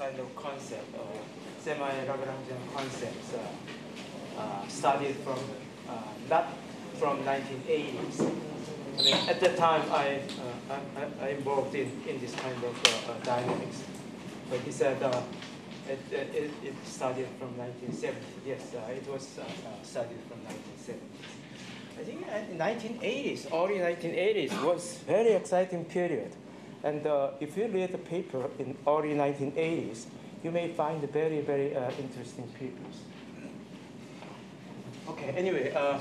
kind of concept, or semi-Lagrangian concepts, uh, uh, started from uh, not from 1980s. I mean, at that time, I, uh, I, I involved in, in this kind of uh, uh, dynamics. But he said uh, it, it, it started from 1970. Yes, uh, it was uh, uh, started from 1970s. I think in 1980s, early 1980s was very exciting period. And uh, if you read the paper in early 1980s, you may find very, very uh, interesting papers. Okay, anyway, uh, uh,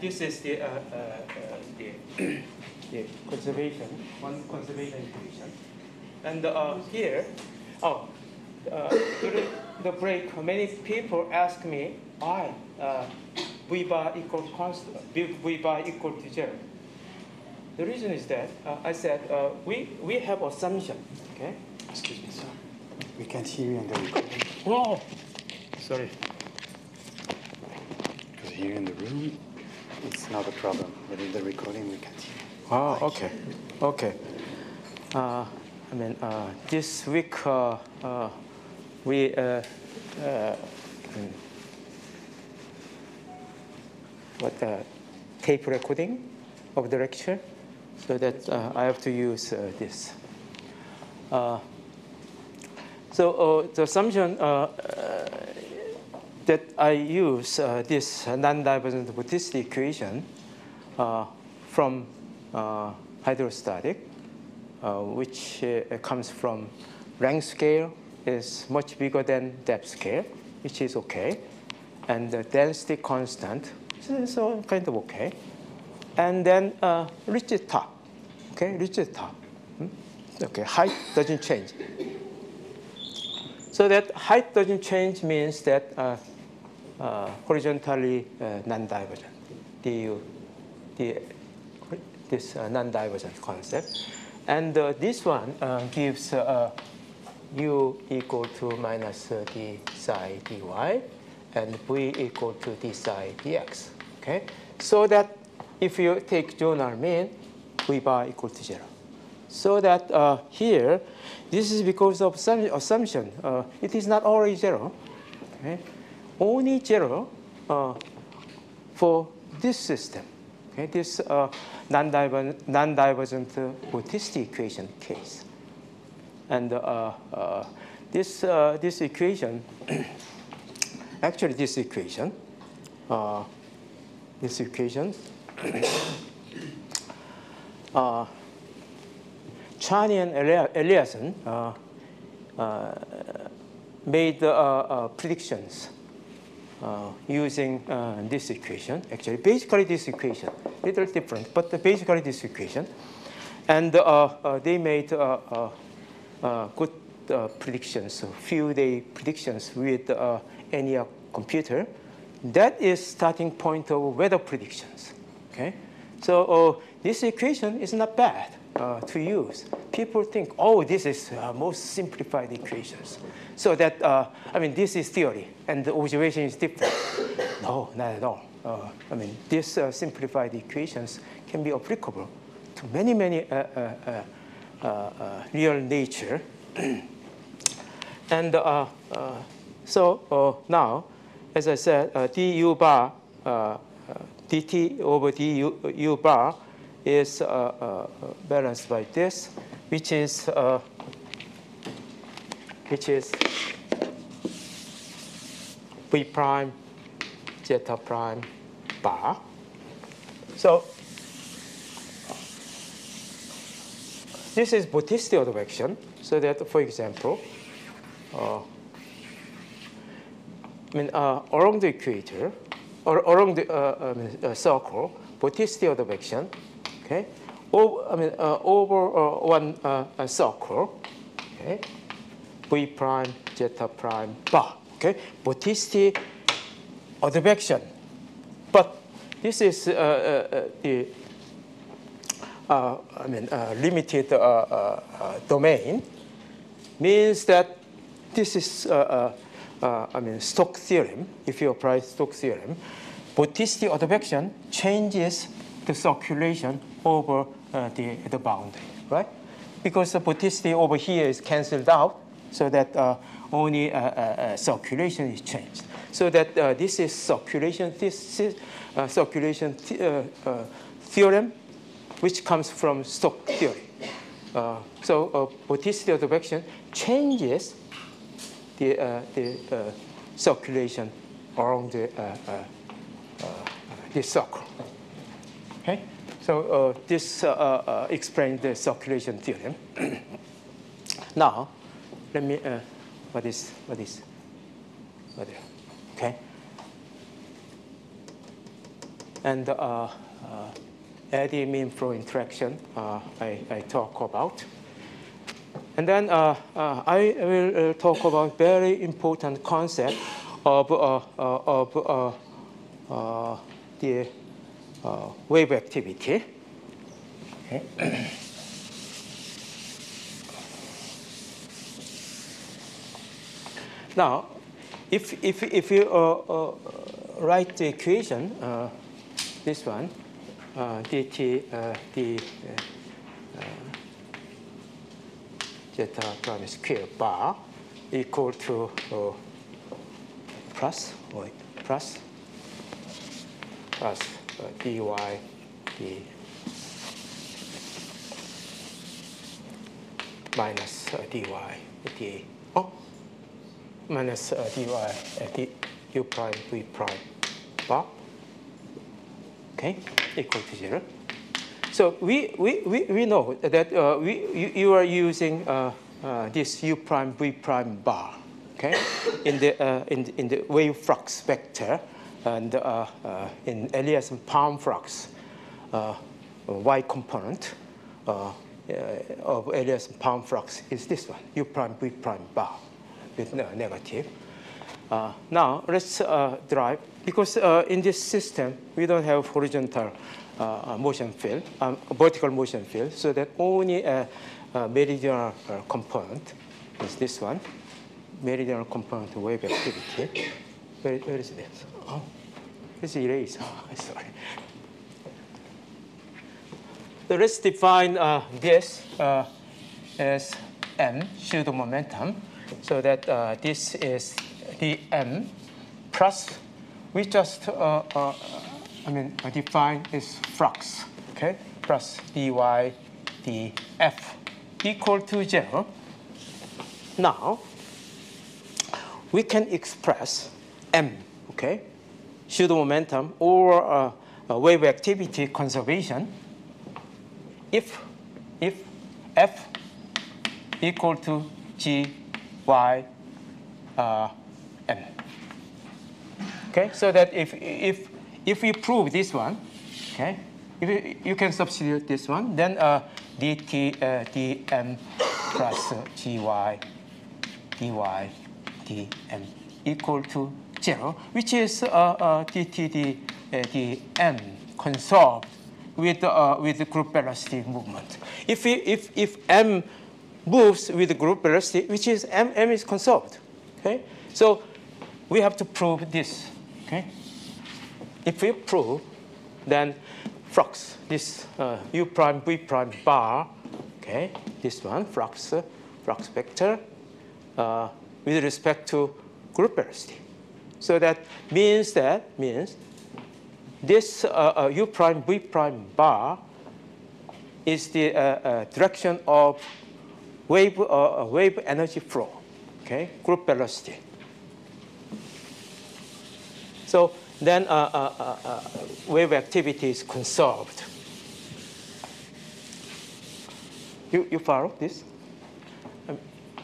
this is the, uh, uh, the, the conservation, one conservation equation. And uh, here, oh, uh, during the break, many people ask me why uh, V bar equal constant, V, v bar equal to zero. The reason is that uh, I said uh, we, we have assumption, okay? Excuse me, sir. We can't hear you in the recording. Whoa, sorry. Because here in the room, it's not a problem. But in the recording, we can't hear. Oh, okay, okay. Uh, I mean, uh, this week uh, uh, we uh, uh, mm, what uh, tape recording of the lecture, so that uh, I have to use uh, this. Uh, so uh, the assumption uh, uh, that I use this non-divergent vorticity equation from hydrostatic, which comes from length scale is much bigger than depth scale, which is okay, and the density constant, so, so kind of okay, and then uh, the top, okay, reach the top, Hmm? okay, height doesn't change. So that height doesn't change means that uh, uh, horizontally uh, non-divergent. The, the, this uh, non-divergent concept. And uh, this one gives u equal to minus d psi dy and v equal to d psi dx. Okay? So that if you take zonal mean, v bar equal to zero. So that uh, here, this is because of some assumption. Uh, it is not always zero. Okay? Only zero uh, for this system. Okay? This uh, non-divergent, non-divergent uh, equation case. And uh, uh, this, this equation, actually this equation, this equation, uh, Charney and Elia- Eliassen uh, uh, made uh, uh, predictions uh, using uh, this equation. Actually, basically this equation, little different, but basically this equation. And they made good predictions, few day predictions with ENIAC computer. That is starting point of weather predictions. Okay, so uh, this equation is not bad uh, to use. People think, oh, this is uh, most simplified equations. So that uh, I mean, this is theory, and the observation is different. no, not at all. Uh, I mean, these uh, simplified equations can be applicable to many, many uh, real nature. and so uh, now, as I said, du bar, dt over du u bar is uh, uh, balanced by this, which is uh, which is v prime zeta prime bar. So this is vorticity advection. So that, for example, uh, I mean, uh, along the equator, or along the mean, uh, circle, vorticity advection, okay, over, I mean, uh, over uh, one uh, uh, circle, okay, v prime zeta prime bar, okay, vorticity advection. But this is the uh, I mean, uh, limited uh, domain means that this is, uh, I mean, Stokes theorem. If you apply Stokes theorem, vorticity advection changes the circulation over uh, the, the boundary, right? Because the vorticity over here is canceled out, so that uh, only uh, uh, uh, circulation is changed. So that this is circulation, circulation th- theorem, which comes from Stokes theory. So uh, vorticity the changes the, uh, the uh, circulation around the, uh, uh, uh circle. Okay? So uh, this uh, explains the circulation theorem. now, let me, what is, what is, what is, okay? And eddy mean flow interaction, I, I talk about. And then uh, uh, I will uh, talk about very important concept of, uh, uh, of uh, the wave activity. Now, if, if, if you write the equation, this one, dt uh, zeta prime square bar equal to uh, plus, wait, plus, plus uh, dy d minus uh, dy d, oh, minus uh, dy uh, d u prime v prime. Bar, okay, equal to zero. So we, we, we, we know that uh, we, you, you are using uh, uh, this u prime v prime bar, okay, in the, uh, in, in the wave flux vector and uh, uh, in Eliassen-Palm flux y component of Eliassen-Palm flux is this one, u prime v prime bar with negative. Uh, now let's uh, drive because uh, in this system we don't have horizontal motion field, um, vertical motion field, so that only a, a meridional uh, component is this one, meridional component wave activity. Where, where is this? Oh, it's erased. Oh, sorry. So let's define uh, this uh, as m pseudo momentum, so that uh, this is dm plus we just I mean uh, define is flux, okay, plus dy df equal to zero. Now we can express m, okay, pseudo momentum or uh, wave activity conservation if if f equal to g y uh, m. Okay, so that if if if we prove this one, okay, if you, you can substitute this one, then uh, dt uh, dm plus uh, gy dy dm equal to zero, which is uh, uh, dt uh, dm conserved with uh, with the group velocity movement. If we, if if m moves with the group velocity, which is m m is conserved. Okay, so we have to prove this. Okay, if we prove, then flux this uh, u prime v prime bar. Okay, this one flux uh, flux vector uh, with respect to group velocity. So that means that means this uh, uh, u prime v prime bar is the direction of wave wave energy flow, okay, group velocity. So then uh, uh, uh, wave activity is conserved. You, you follow this? Um,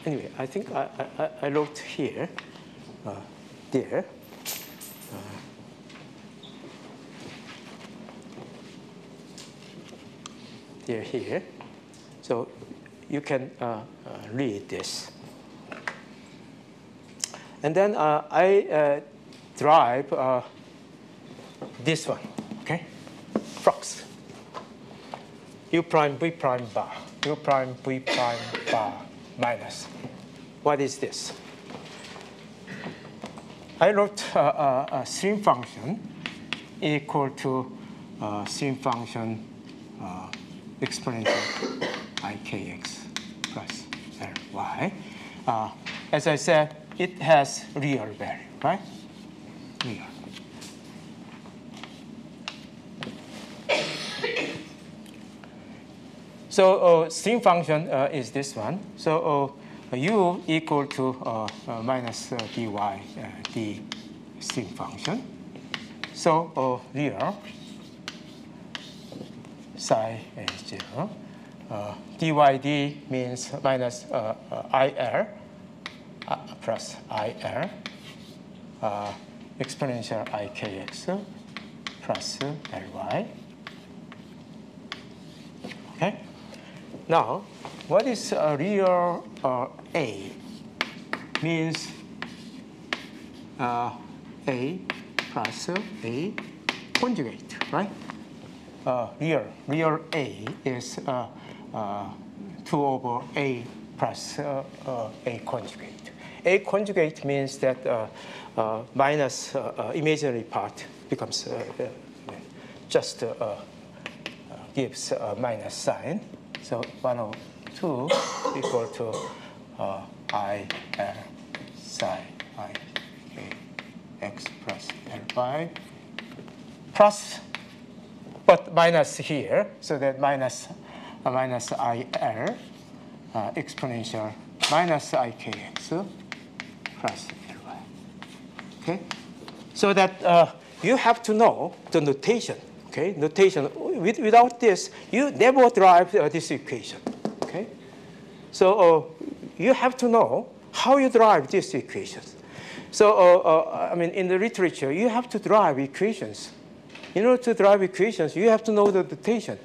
anyway, I think I, I, I wrote here, there. They're here. So you can uh, uh, read this. And then uh, I drive this one, okay? Flux. U prime V prime bar. U prime V prime bar minus. What is this? I wrote uh, uh, a stream function equal to uh, stream function uh, exponential ikx plus ly. Uh, as I said, it has real value, right? Real. So uh, stream function uh, is this one. So uh, u equal to uh, uh, minus dy d stream function. So uh, real psi is zero. Uh, dyd means minus uh, uh, ir plus ir exponential ikx plus ly. Now, what is a real uh, A? Means uh, A plus A conjugate, right? Uh, real, real A is uh, uh, 2 over A plus uh, uh, A conjugate. A conjugate means that minus imaginary part becomes just gives a minus sign. So 102 equal to uh, I L psi I K x plus L5 plus, but minus here, so that minus, uh, minus I L uh, exponential minus I K x plus Ly. Okay? So that uh, you have to know the notation. Okay, notation. With, without this, you never derive uh, this equation. Okay, so uh, you have to know how you derive these equations. So uh, uh, I mean, in the literature, you have to derive equations. In order to derive equations, you have to know the notation.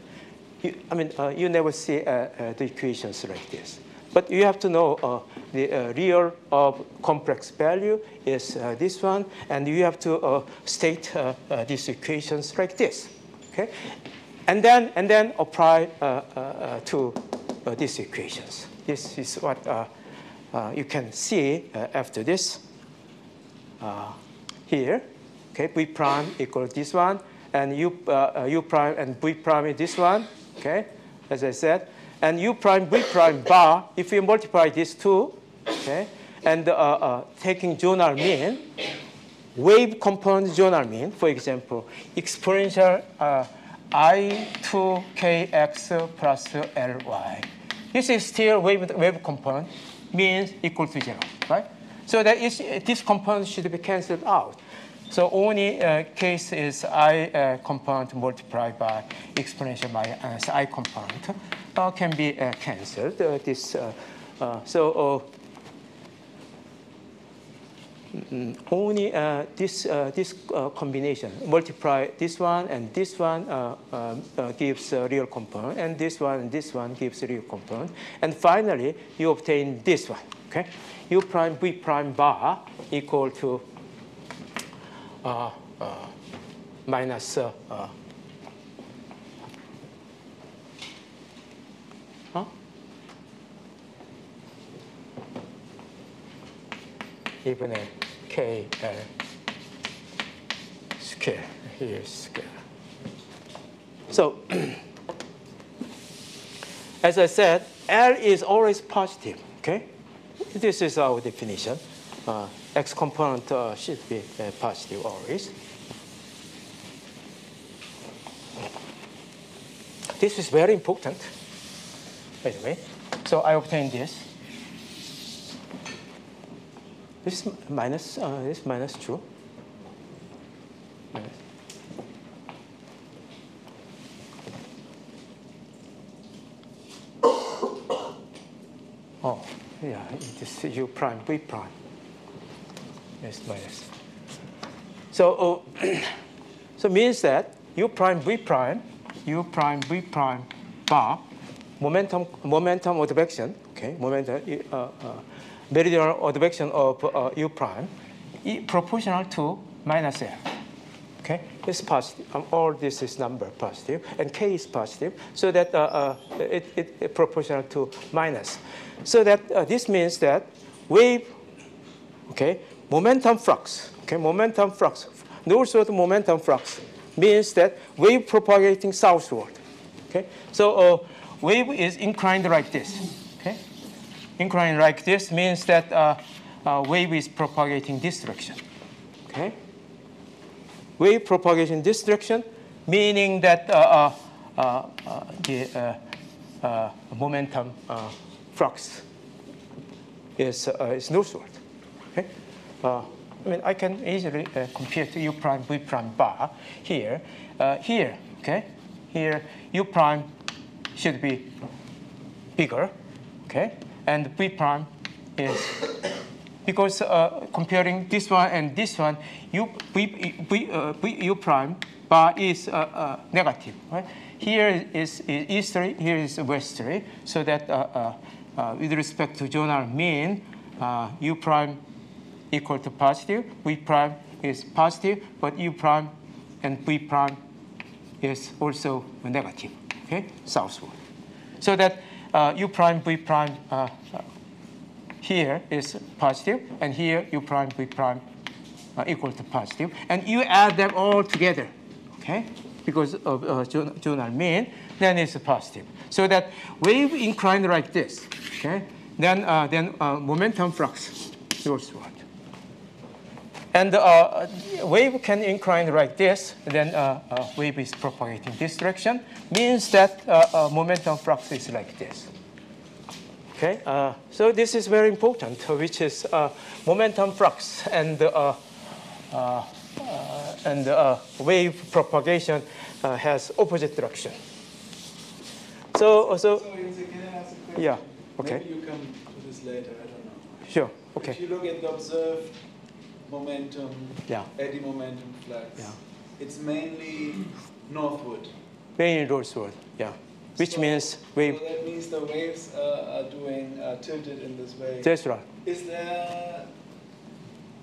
You, I mean, uh, you never see uh, the equations like this. But you have to know the uh, real of complex value is uh, this one, and you have to uh, state these equations like this. Okay, and then and then apply uh, uh, uh, to these equations. This is what you can see after this here. Okay, v prime equal this one, and u u prime and v prime is this one. Okay, as I said, and u prime v prime bar. If you multiply these two, okay, and uh, uh, taking zonal mean, wave component zonal mean, for example, exponential uh, i2kx plus ly. This is still wave, wave component, means equal to zero, right? So that is, this component should be canceled out. So only uh, case is i uh, component multiplied by exponential minus i component uh, can be uh, canceled. Uh, this, uh, so only uh, this, uh, this uh, combination, multiply this one and this one gives real component, and this one and this one gives real component. And finally, you obtain this one, okay? U prime V prime bar equal to minus uh, uh, huh? Uh, square here square. So as I said, L is always positive. Okay, this is our definition. Uh, X component uh, should be uh, positive always. This is very important, by the way. So I obtain this. This is minus, uh, this is minus 2. Minus. Oh, yeah, it is u prime, v prime. Yes, minus. So, uh, so means that u prime, v prime, u prime, v prime bar, momentum, momentum of the advection, okay, momentum, uh, uh, meridional advection of uh, u prime e proportional to minus l. Okay, it's positive. Um, all this is number positive, and k is positive, so that uh, uh, it, it, it proportional to minus. So that uh, this means that wave, okay, momentum flux, okay, momentum flux, north sort momentum flux means that wave propagating southward. Okay, so uh, wave is inclined like this. Inclining like this means that uh, uh, wave is propagating this direction. Okay? Wave propagation this direction, meaning that uh, uh, uh, the momentum flux is, is northward. Okay? I mean, I can easily compare to u prime v prime bar here. Here, okay? Here, u prime should be bigger, okay? And v prime is because uh, comparing this one and this one, u, v, v, uh, v, u prime bar is uh, uh, negative, right? Here is, is easterly, here is westerly, so that uh, uh, with respect to zonal mean, u prime equal to positive, v prime is positive, but u prime and v prime is also negative, okay, southward. So that uh, u prime, v prime uh, here is positive, and here u prime, v prime uh, equal to positive, and you add them all together, okay, because of uh, zonal mean, then it's positive. So that wave inclined like this, okay, then uh, then uh, momentum flux northward. And uh, wave can incline like this, then uh, uh, wave is propagating this direction, means that uh, uh, momentum flux is like this. Okay, uh, so this is very important, which is uh, momentum flux and uh, uh, uh, and uh, wave propagation uh, has opposite direction. So, so So, Ilse, can I ask a question? yeah, okay, Maybe you come to this later, I don't know. sure, If okay, you look at the observed momentum, yeah, eddy momentum flux, Yeah. it's mainly northward. main northward, yeah, which So- means wave. So that means the waves uh, are doing, are tilted in this way. That's right. Is there,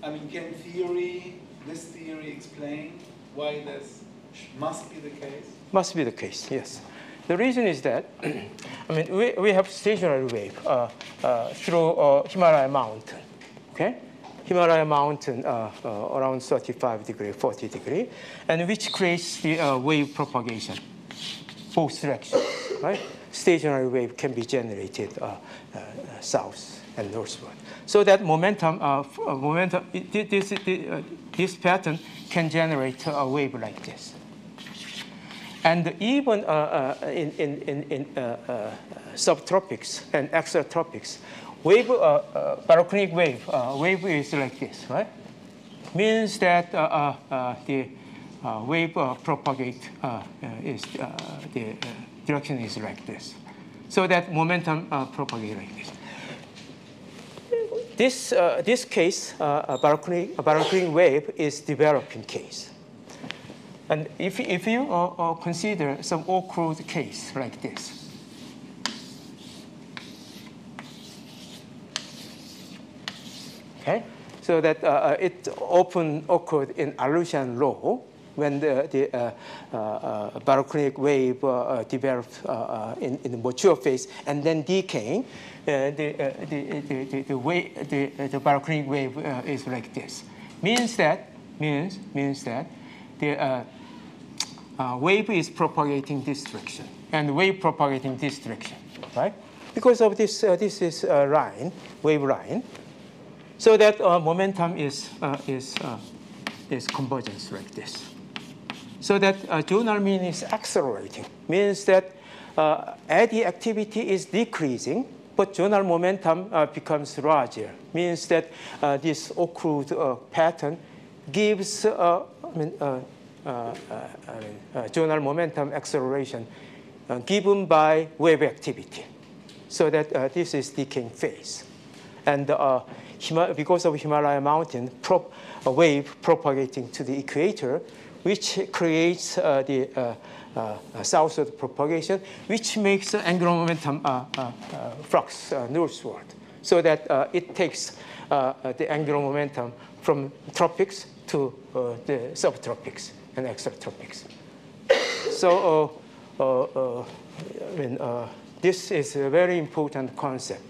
I mean, can theory, this theory explain why this must be the case? Must be the case, yes. The reason is that, I mean, we, we have stationary wave uh, uh, through uh, Himalaya mountain, okay? Himalaya mountain uh, uh, around 35 degree, 40 degree, and which creates the uh, wave propagation, both directions, right? Stationary wave can be generated uh, uh, south and northward. So that momentum, uh, momentum, this, thi- this pattern can generate a wave like this. And even in, in, in, in subtropics and extratropics, wave, uh, uh, baroclinic wave, uh, wave is like this, right? Means that uh, uh, uh, the wave propagate is the direction is like this, so that momentum uh, propagate like this. This this case, a baroclinic, a baroclinic wave is developing case. And if, if you consider some awkward case like this, okay, so that uh, uh, it often occurred in Aleutian low when the, the uh, uh, uh, baroclinic wave uh, uh, developed uh, in, in the mature phase and then decaying, the, the, the, the, the, way, the, the baroclinic wave is like this. Means that, means, means that the wave is propagating this direction and wave propagating this direction, right? Because of this, this is line, wave line, so that uh, momentum is, uh, is, uh, is convergence like this. So that uh, mean is accelerating, means that uh, eddy activity is decreasing, but zonal momentum uh, becomes larger, means that uh, this occurred uh, pattern gives I mean, I mean, momentum acceleration given by wave activity. So that this is decaying phase. And because of Himalaya mountain, prop- a wave propagating to the equator, which creates uh, the uh, uh, uh, southward propagation, which makes the angular momentum uh, uh, uh flux uh, northward. So that it takes the angular momentum from tropics to the subtropics and extratropics. So I mean, this is a very important concept.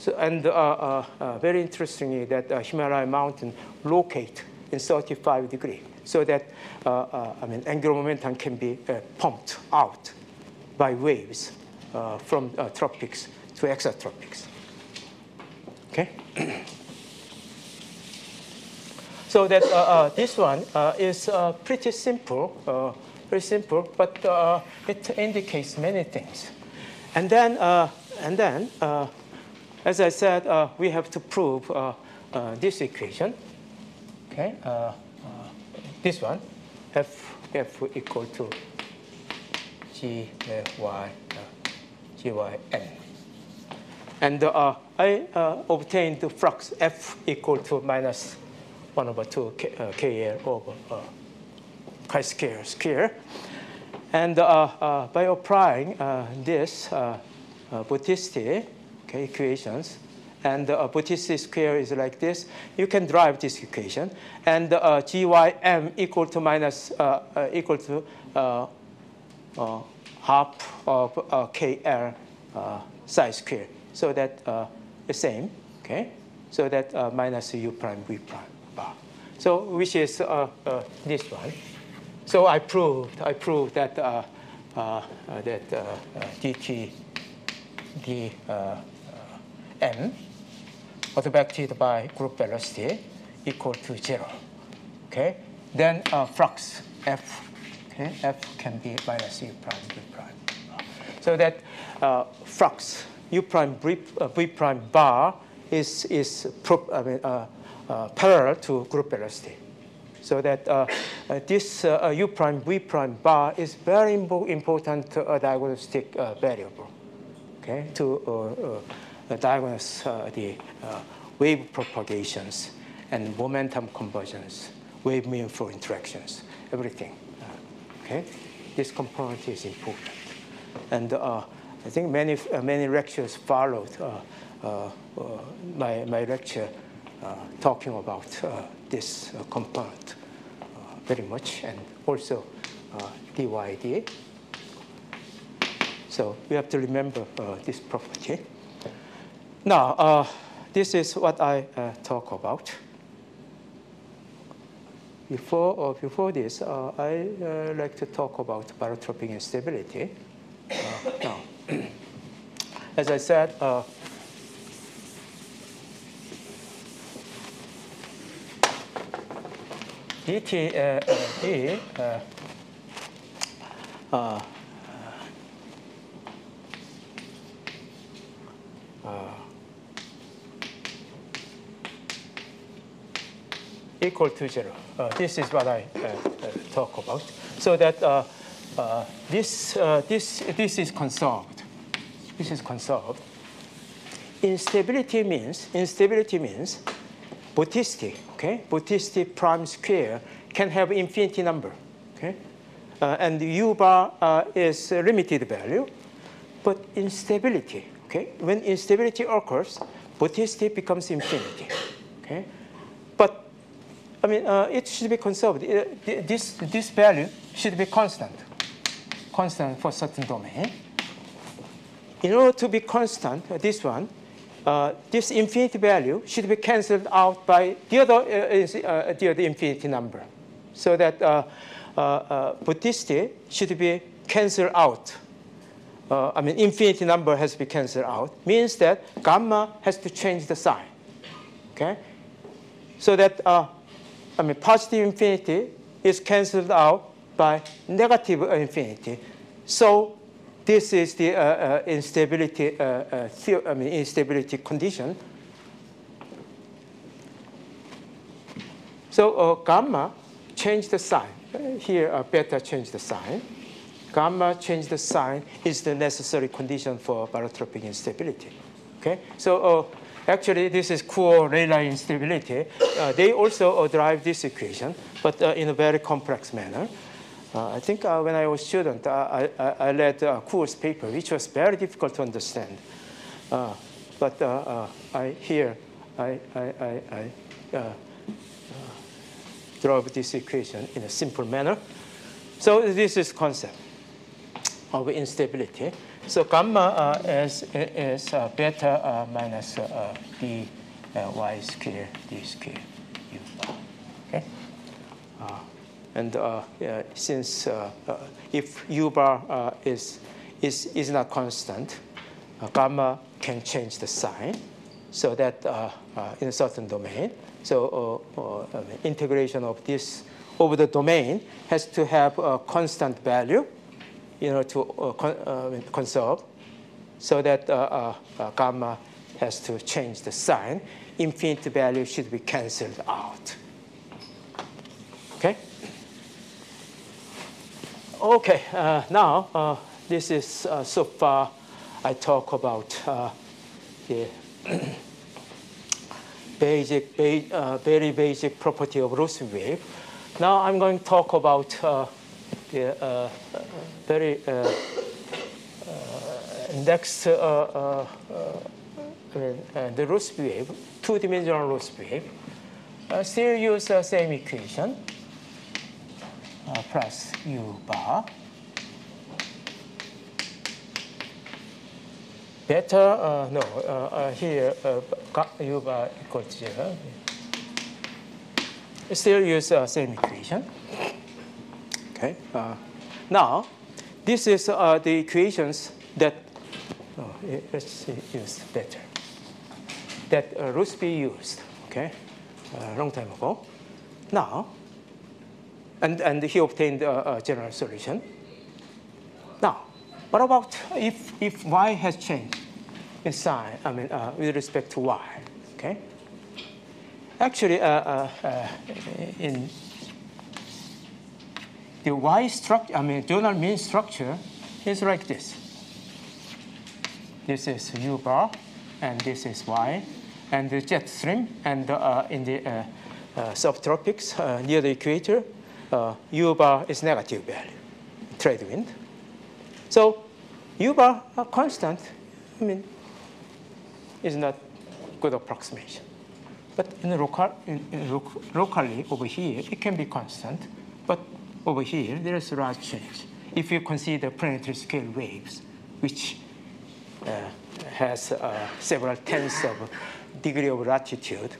So, and uh, uh, uh, very interestingly, that Himalaya mountain locate in 35 degree, so that I mean angular momentum can be pumped out by waves from tropics to extratropics. Okay. so that uh, uh, this one uh, is pretty simple, very simple, but it indicates many things. And then, and then, as I said, uh, we have to prove uh, uh, this equation. Okay, this one, f f equal to g y g y n. And I obtained the flux F equal to minus 1 over 2 K, uh, KL over uh, chi square. And uh, uh, by applying this uh, vorticity okay, equations, and uh, vorticity square is like this, you can drive this equation. And uh, GYM equal to minus uh, uh, equal to uh, uh, half of uh, KL uh, psi square. So that uh, the same, okay? So that uh, minus U prime V prime bar. So which is uh, uh, this one. So I proved I proved that uh, uh, uh, that uh, uh, dt d uh, uh, m advected by group velocity equal to zero. Okay. Then uh, flux f okay f can be minus u prime v prime. So that uh, flux u prime v, uh, v prime bar is is I mean, uh, uh, parallel to group velocity. So that uh, this u prime v prime bar is very important diagnostic variable, okay, to uh, diagnose uh, the uh, wave propagations and momentum conversions, wave mean flow interactions, everything. Uh, okay, this component is important, and I think many many lectures followed my my lecture talking about this component very much, and also uh, dyd. So we have to remember this property. Now, uh, this is what I uh, talk about. Before, uh, before this, uh, I uh, like to talk about barotropic instability. Now, as I said, uh, dt uh, uh, E uh, uh, equal to zero. Uh, this is what I uh, uh, talk about. So that this, this, this is conserved. This is conserved. Instability means, instability means vorticity, okay? vorticity prime square can have infinity number, okay? Uh, and U bar uh, is a limited value, but instability, okay? When instability occurs, vorticity becomes infinity, okay? I mean, uh, it should be conserved. Uh, this, this value should be constant, constant for certain domain. In order to be constant, uh, this one, uh, this infinity value should be cancelled out by the other, uh, uh, the other infinity number. So that uh, uh, should be cancelled out. I mean, infinity number has to be cancelled out. Means that gamma has to change the sign. Okay? So that, I mean, positive infinity is cancelled out by negative infinity. So this is the uh, uh, instability, uh, uh, I mean, instability condition. So uh, gamma change the sign. Here, uh, beta change the sign. Gamma change the sign is the necessary condition for barotropic instability. Okay, so actually this is core Rayleigh instability. Uh, they also uh, derive this equation, but uh, in a very complex manner. Uh, I think when I was a student, I, I, I read uh, Kuo's paper, which was very difficult to understand. But I here, I, I, I, I drove this equation in a simple manner. So this is concept of instability. So gamma uh, is, is uh, beta uh, minus uh, d uh, y square d square u bar. Okay. And yeah, since if u bar is, is, is not constant, gamma can change the sign. so that in a certain domain. So uh, uh, integration of this over the domain has to have a constant value, you know, to uh, con- uh, conserve, so that uh, uh, uh, gamma has to change the sign. Infinite value should be cancelled out. Okay. Okay. Uh, now this is so far. I talk about the basic, ba- very basic property of Rossby wave. Now I'm going to talk about very uh, uh, next uh, uh, the Rossby wave, two-dimensional Rossby wave. Still use the same equation plus u bar. Better, uh, no, uh, uh, here u bar equals zero. Still use uh, same equation. Okay. Uh, now, this is uh, the equations that oh, eh, let's see, better that uh, Rossby used. Okay, a long time ago. Now, and and he obtained a, a general solution. Now, what about if if y has changed in sign? I mean, uh, with respect to y. Okay. Actually, uh, uh, uh, in the y structure, I mean, journal mean structure is like this. This is u bar, and this is y, and the jet stream, and uh, in the uh, uh, subtropics uh, near the equator, uh, u bar is negative value, trade wind. So u bar are constant. I mean, is not good approximation. But in local, in, in loc- locally over here, it can be constant. But over here, there is a large change. If you consider planetary scale waves, which uh, has uh, several tenths of degree of latitude,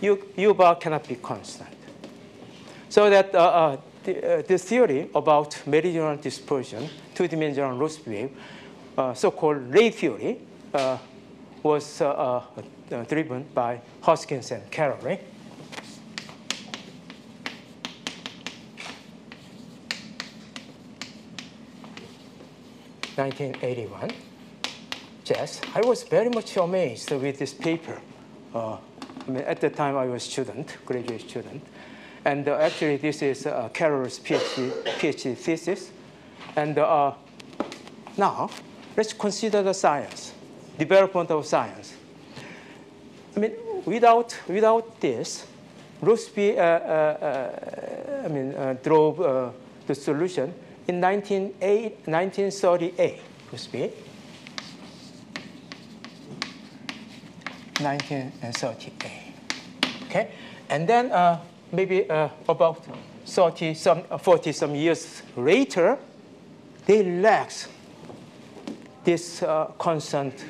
U, U bar cannot be constant. So that uh, uh, the, uh, this theory about meridional dispersion, two-dimensional Rossby wave, uh, so-called ray theory, was driven by Hoskins and Karoly. 1981. Yes, I was very much amazed with this paper. Uh, I mean, at the time I was student, graduate student, and uh, actually this is uh, Karoly's PhD, PhD thesis. And uh, now let's consider the science, development of science. I mean, without without this, Rossby, uh, uh, I mean, drove the solution in 1908 1938. Rossby. 1938. Okay, and then uh, maybe uh, about 30 some, uh, 40 some years later, they relax this uh, constant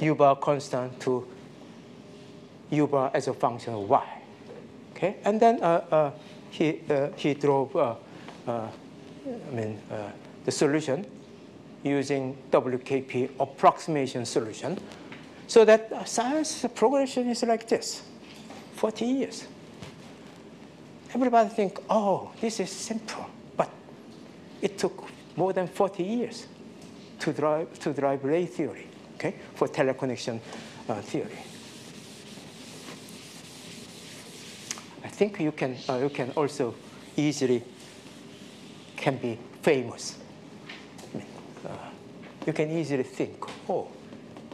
u bar constant to u bar as a function of y. Okay, and then uh, uh, he he drove I mean uh, the solution using WKB approximation solution so that science progression is like this, 40 years. Everybody think, oh, this is simple, but it took more than 40 years to drive, to drive ray theory, okay, for teleconnection uh, theory. I think you can, uh, you can also easily can be famous. Uh, you can easily think, oh,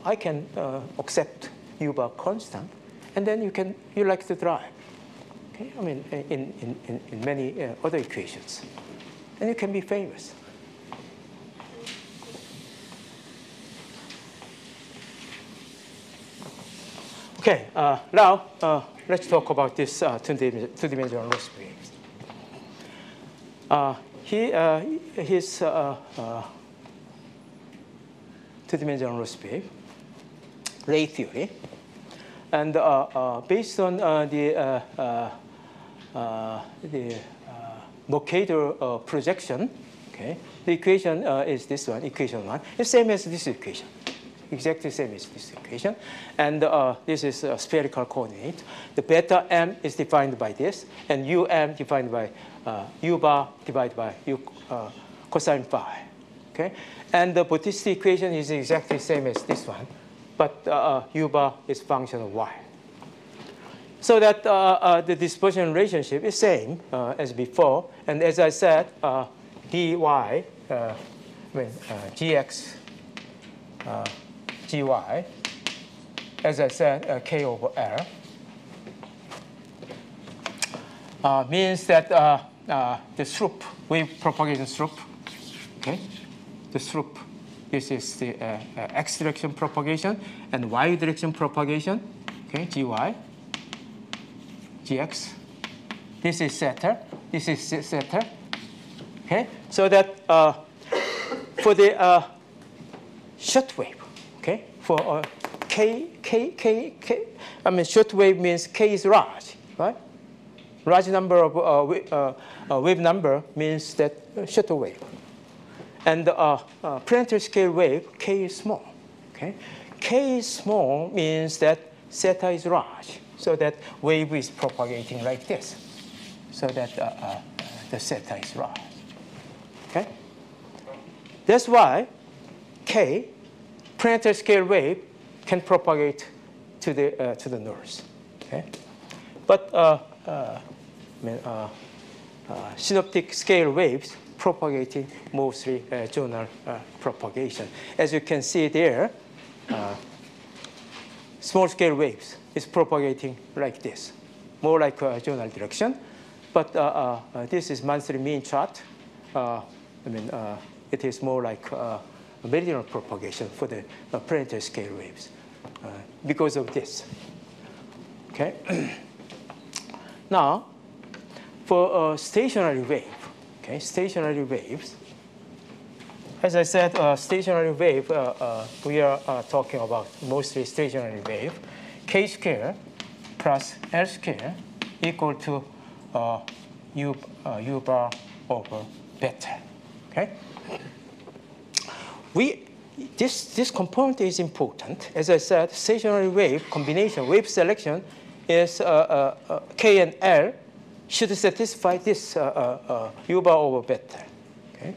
I can uh, accept U bar constant, and then you can you like to drive. Okay, I mean in in, in, in many uh, other equations, and you can be famous. Okay, uh, now uh, let's talk about this uh, two-dimensional waves. He, uh, his uh, uh, two-dimensional wave ray theory. And uh, uh, based on uh, the, the Mercator projection, okay, the equation is this one, equation one. It's same as this equation. exactly same as this equation. And this is a spherical coordinate. The beta m is defined by this, and um defined by u bar divided by u uh, cosine phi. Okay? And the Botticelli equation is exactly same as this one, but uh, uh, u bar is function of y. So that uh, uh, the dispersion relationship is same uh, as before. And as I said, uh, dy, uh, I mean, uh, gx, uh, gy, as I said, uh, k over l, uh, means that uh, uh, the slope, wave propagation slope, okay, the slope, this is the uh, uh, x direction propagation and y direction propagation, okay, gy, gx. This is zeta. This is zeta. Okay, so that uh, for the uh, short wave, okay, for k k k k, I mean short wave means k is large, right? Large number of uh, wa- uh, uh, wave number means that uh, short wave, and uh, uh, planetary scale wave k is small. Okay, k is small means that theta is large, so that wave is propagating like this, so that the theta is large. Okay, that's why k planetary scale wave can propagate to the to the north. Okay, but uh, uh, uh, synoptic scale waves propagating mostly zonal propagation. As you can see there, small scale waves is propagating like this, more like a zonal direction. But uh, uh, this is monthly mean chart. Uh, I mean, it is more like meridional propagation for the planetary scale waves because of this. Okay. now, for a stationary wave, okay, stationary waves. As I said, uh, stationary wave, uh, uh, we are uh, talking about mostly stationary wave. K square plus L square equal to uh, U, U bar over beta. Okay? We, this, this component is important. As I said, stationary wave combination, wave selection is uh, uh, uh, K and L should satisfy this U bar over beta. Okay?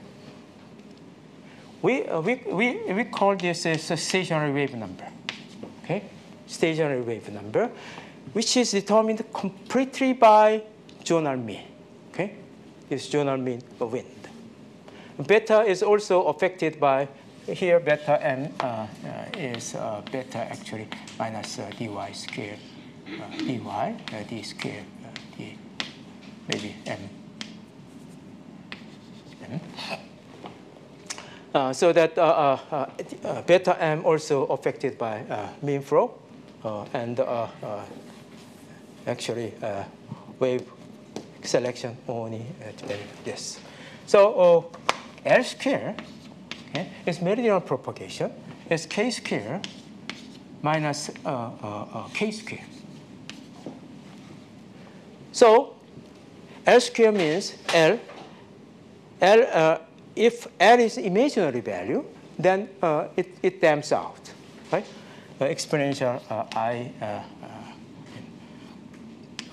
We, we, we, we call this as a stationary wave number. Okay? Stationary wave number, which is determined completely by zonal mean. Okay? This zonal mean of wind. Beta is also affected by here beta m uh, uh, is uh, beta actually minus dy square uh, dy d square uh, d maybe m. m. Uh, so that uh, uh, beta m also affected by mean flow and actually wave selection only at this. So uh, L square okay, is meridional propagation. Is k square minus uh, uh, k square. So L square means L. L uh, if L is imaginary value, then uh, it, it damps out, right? Uh, exponential uh, I, uh, uh,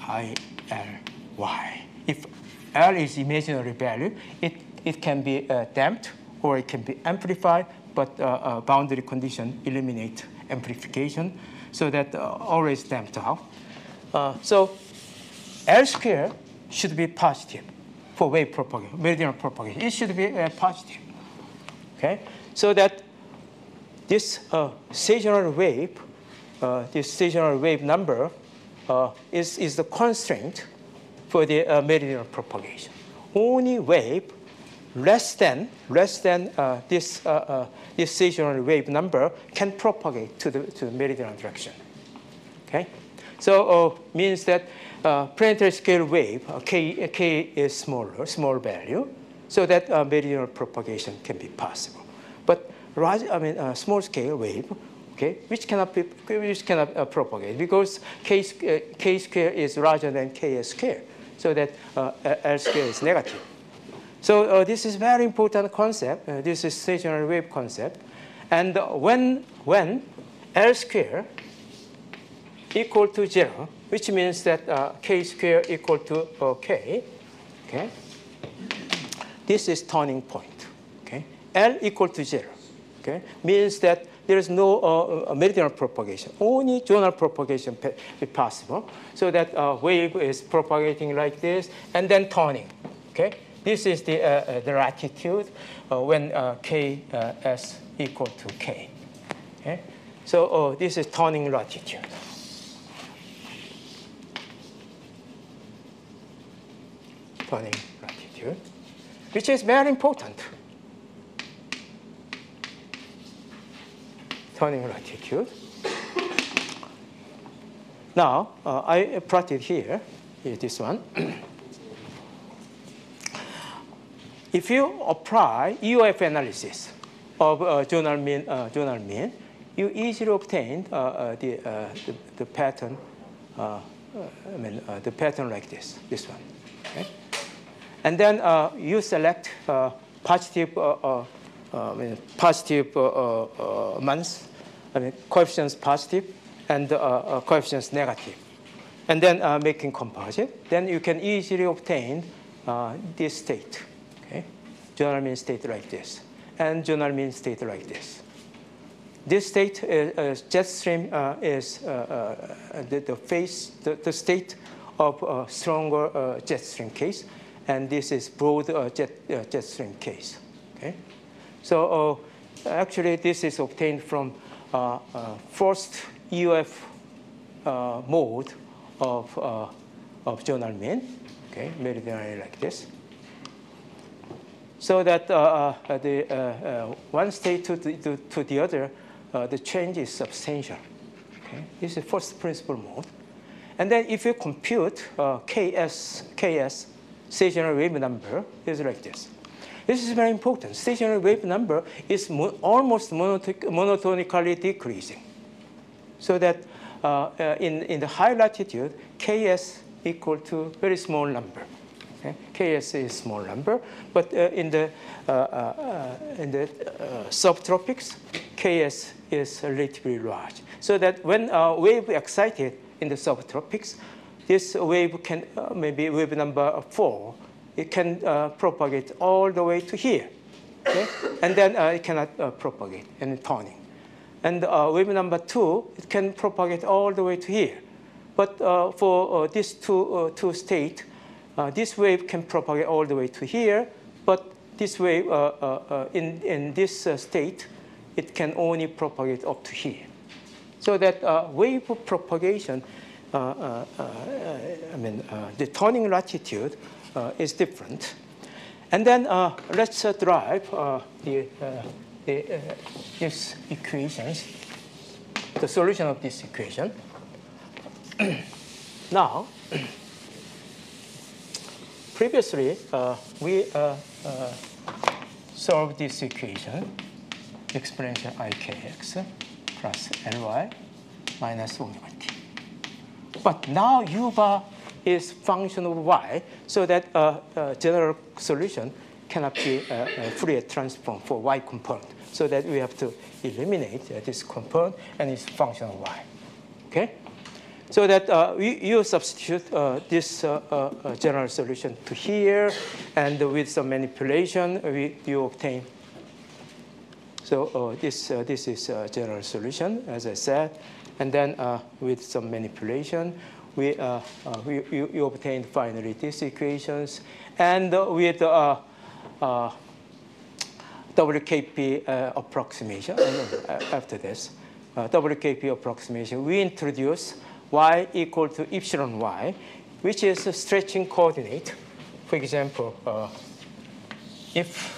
I L Y. If L is imaginary value, it, it can be uh, damped or it can be amplified, but uh, boundary condition eliminate amplification, so that always damped out. So L square should be positive for wave propagation, meridional propagation. It should be uh, positive. Okay, so that this uh, stationary wave, uh, this seasonal wave number, uh, is is the constraint for the uh, meridional propagation. Only wave less than less than uh, this this stationary wave number can propagate to the to the meridional direction. Okay, so means that uh, planetary scale wave uh, k k is smaller, small value, so that uh, meridional propagation can be possible. But large, I mean, uh, small scale wave, okay, which cannot be, which cannot uh, propagate because k uh, k square is larger than k square, so that uh, L square is negative. So uh, this is very important concept. Uh, this is stationary wave concept, And when, when L square equal to zero, which means that uh, k square equal to uh, k, okay? This is turning point, okay? L equal to zero, okay? Means that there is no uh, meridional propagation. Only zonal propagation pa- is possible. So that uh, wave is propagating like this and then turning, okay? This is the, uh, uh, the latitude uh, when uh, k uh, s equal to k, okay? So uh, this is turning latitude. Turning latitude, which is very important. Turning latitude. Now, uh, I plotted here, here, is this one. if you apply EOF analysis of uh, zonal mean, uh, zonal mean, you easily obtain uh, uh, the, uh, the, the pattern, uh, I mean, the pattern like this, this one. And then uh, you select uh, positive, uh, I mean, positive months, I mean, coefficients positive and coefficients negative. And then making composite, then you can easily obtain this state, okay? General mean state like this, and general mean state like this. This state, uh, jet stream, uh, is uh, the, the phase, the, the state of uh, stronger jet stream case, and this is broad uh, jet, uh, jet stream case. Okay, so uh, actually this is obtained from uh, uh, first EOF uh, mode of of zonal mean. Okay, meridionally like this so that the one state to the, to, to the other, the change is substantial. Okay? This is first principle mode. And then if you compute uh, Ks, Ks, stationary wave number, is like this. This is very important. Stationary wave number is mo- almost monotonic- monotonically decreasing. So that uh, uh, in, in the high latitude, Ks equal to very small number. Okay? Ks is small number, but uh, in the uh, uh, in the uh, subtropics, Ks is relatively large. So that when a wave excited in the subtropics, this wave can uh, maybe wave number four, it can uh, propagate all the way to here, okay? and then uh, it cannot uh, propagate and turning. And uh, wave number two, it can propagate all the way to here. But uh, for these two, two states, uh, this wave can propagate all the way to here, but this wave in, in this state, it can only propagate up to here. So that wave propagation, I mean, uh, the turning latitude uh, is different. And then uh, let's uh, derive uh, the, uh, the, uh, these equations, the solution of this equation. now, previously uh, we uh, uh, solved this equation, exponential ikx plus ly minus omega t. But now u bar is function of y, so that uh, uh, general solution cannot be uh, uh, Fourier transform for y component. So that we have to eliminate uh, this component and its function of y. Okay? So that uh, we, you substitute uh, this general solution to here, and with some manipulation, we, you obtain. So this, this is a general solution, as I said. And then uh, with some manipulation, we, uh, uh, we, you, you obtain finally these equations. And with WKB uh, approximation, after this, uh, WKB approximation, we introduce y equal to epsilon y, which is a stretching coordinate. For example, uh, if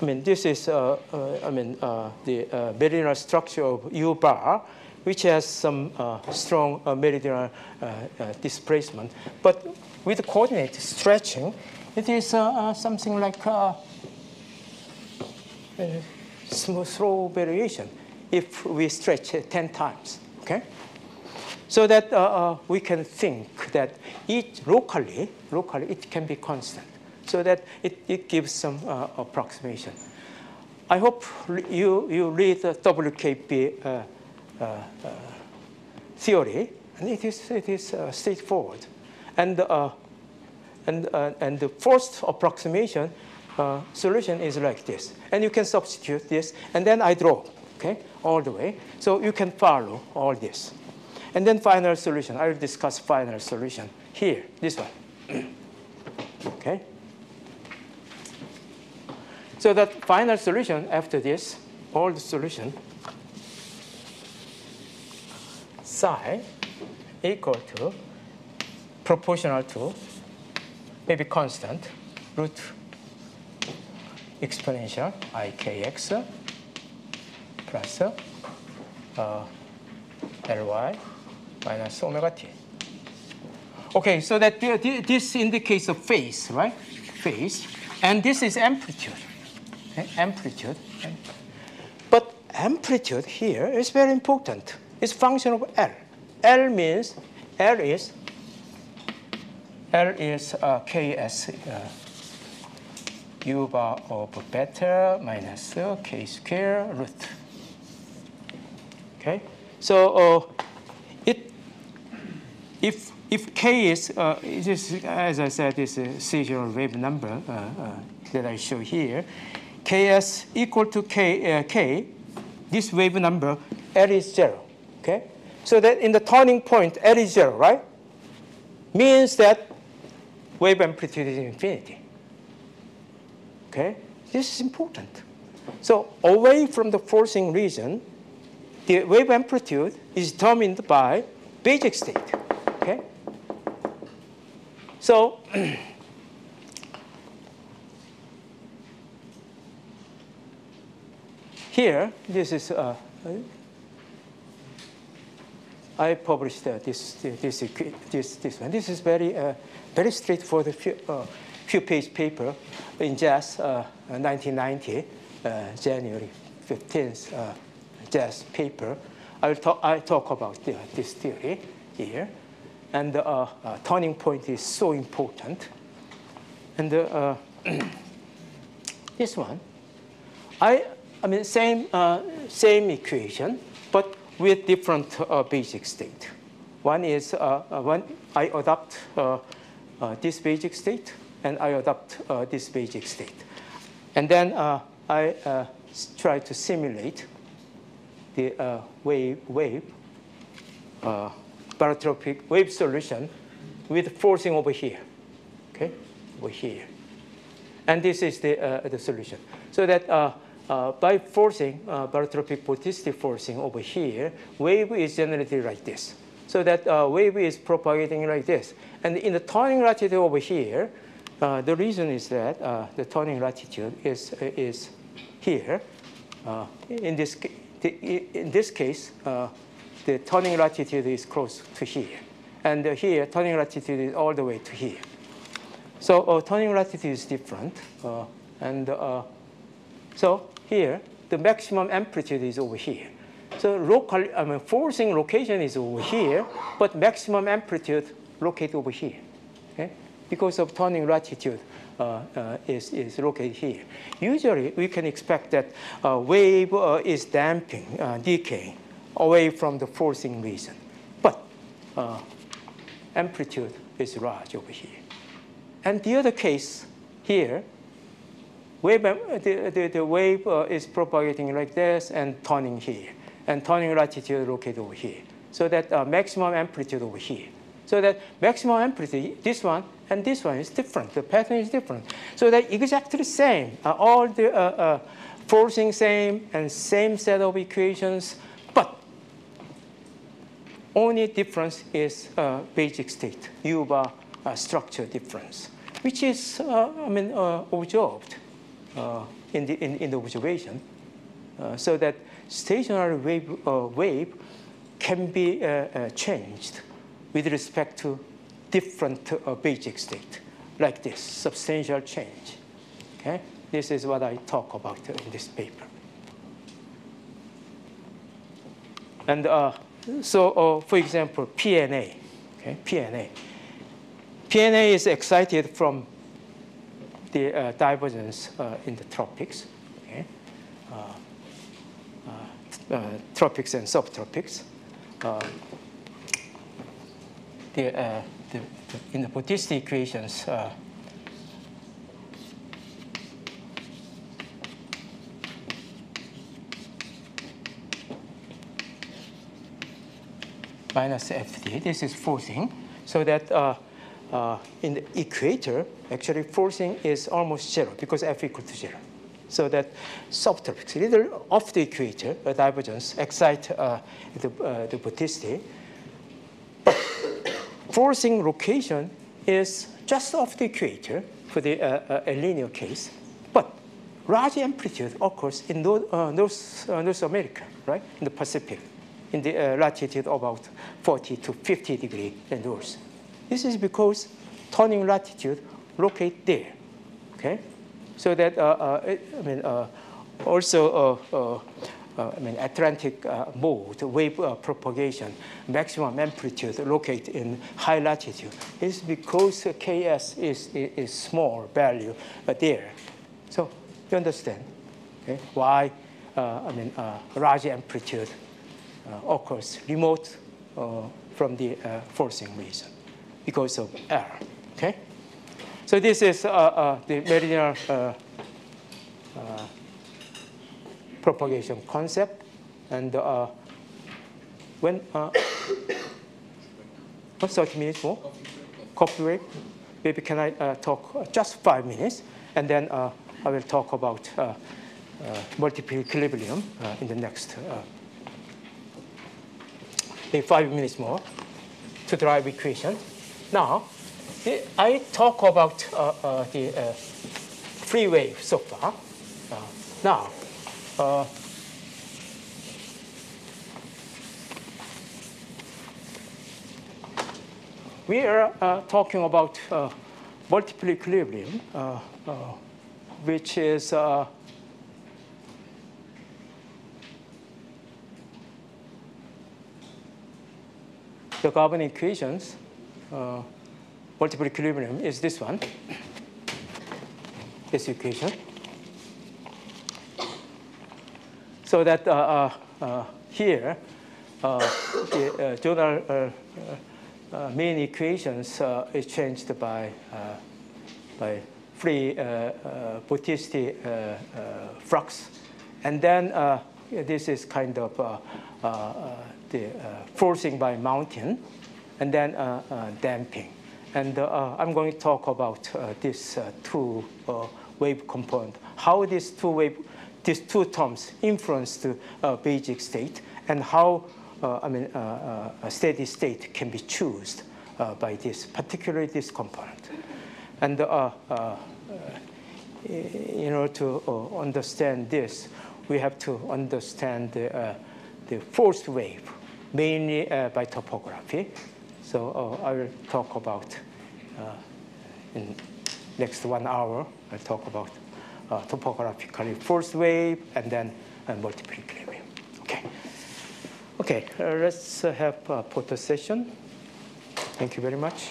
I mean, this is, uh, uh, I mean, uh, the uh, meridional structure of U bar, which has some uh, strong uh, meridional displacement. But with coordinate stretching, it is something like slow variation if we stretch it 10 times, okay? So that we can think that each locally, locally it can be constant, so that it, it gives some uh, approximation. I hope you, you read the WKB uh, uh, uh, theory, and it is, it is uh, straightforward. And, uh, and, and the first approximation solution is like this. And you can substitute this, and then I draw, okay, all the way. So you can follow all this. And then final solution, I will discuss final solution here, this one. okay? So that final solution after this, all the solution, psi equal to proportional to maybe constant root exponential ikx plus uh, ly minus omega t. Okay, so that th- th- this indicates a phase, right? Phase, and this is amplitude. Amplitude. But amplitude here is very important. It's function of L. L means L is L is uh, Ks uh, u bar of beta minus uh, k square root. Okay, so uh, it if if k is uh, it is as I said this is a seasonal wave number uh, uh, that I show here, ks equal to k uh, k, this wave number L is zero. Okay, so that in the turning point L is zero, right? Means that wave amplitude is infinity. Okay, this is important. So away from the forcing region, the wave amplitude is determined by basic state. Okay, so here this is. Uh, I published uh, this, this, this, this one. This is very, uh, very straightforward few, uh, few page paper in JAS uh, 1990, uh, January 15th uh, JAS paper. I'll talk, I talk about this theory here. And the uh, uh, turning point is so important. And uh, this one, I, I mean, same, uh, same equation, but with different uh, basic state. One is uh, uh, I adopt uh, this basic state, and I adopt this basic state, and then I try to simulate the wave wave barotropic wave solution with forcing over here, okay, over here, and this is the the solution. So that uh, uh, by forcing, uh, barotropic vorticity forcing over here, wave is generated like this. So that uh, wave is propagating like this. And in the turning latitude over here, uh, the reason is that uh, the turning latitude is, is here. Uh, in, this, in this case, uh, the turning latitude is close to here. And uh, here, turning latitude is all the way to here. So uh, turning latitude is different. Uh, and uh, so here, the maximum amplitude is over here. So local, I mean, forcing location is over here, but maximum amplitude located over here. Okay? Because of turning latitude uh, uh, is, is located here. Usually, we can expect that uh, wave uh, is damping, uh, decaying away from the forcing region. But uh, amplitude is large over here. And the other case here, wave, the, the, the wave uh, is propagating like this and turning here, and turning latitude located over here. So that uh, maximum amplitude over here. So that maximum amplitude, this one and this one is different. The pattern is different. So that exactly the same. Uh, all the uh, uh, forcing same and same set of equations, but only difference is uh, basic state, U bar uh, structure difference, which is, uh, I mean, uh, observed uh, in, the, in, in the observation, uh, so that stationary wave, uh, wave can be uh, uh, changed with respect to different uh, basic state, like this, substantial change. Okay? This is what I talk about in this paper. And uh, so, uh, for example, PNA, okay, PNA. PNA is excited from the uh, divergence uh, in the tropics. Okay? uh, tropics and subtropics. The, the, in the Bautista equations, minus FD, this is forcing, so that uh, in the equator, actually forcing is almost zero because F equal to zero. So that subtropics, little off the equator, a divergence excite uh, the, uh, the forcing location is just off the equator for the uh, uh, case. But large amplitude occurs in North, uh, North, uh, North America, right, in the Pacific, in the latitude about 40 to 50 degree north. This is because turning latitude locate there, okay? So that, uh, uh, it, I mean, uh, also, uh, I mean, Atlantic uh, mode, wave uh, propagation, maximum amplitude locate in high latitude is because Ks is, is, small value there. So you understand okay, why, I mean, large amplitude occurs remote from the forcing region because of error. Okay? So this is uh, uh, the meridional uh, uh, propagation concept. And uh, when, uh, what, 30 minutes more? Coffee break? Maybe can I uh, talk just five minutes? And then uh, I will talk about uh, uh, multiple equilibrium uh, in the next uh, maybe five minutes more to drive equation. Now, I talk about uh, uh, the uh, free wave so far. Now, we are uh, talking about uh, multiple equilibrium, uh, which is the carbon equations, uh, multiple equilibrium is this one, this equation. So that uh, uh, uh, here, uh, the uh, main equations is changed by, by free uh, flux. And then this is kind of the forcing by mountain and then uh, uh, damping. And uh, I'm going to talk about these two wave component, how these two wave, these two terms influence the basic state, and how I mean a steady state can be chosen by this, particularly this component. And in order to uh, understand this, we have to understand the, uh, the wave, mainly uh, by topography. So uh, I will talk about uh, in next one hour. I'll talk about uh, topographically forced wave and then multiple equilibrium. Okay. Okay. Let's have a photo session. Thank you very much.